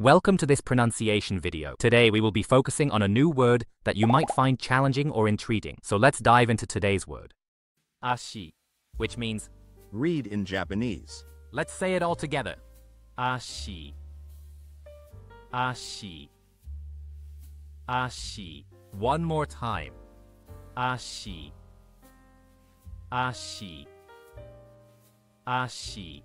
Welcome to this pronunciation video. Today we will be focusing on a new word that you might find challenging or intriguing. So let's dive into today's word. Ashi, which means Reed in Japanese. let's say it all together. Ashi. Ashi. Ashi. One more time. Ashi. Ashi. Ashi.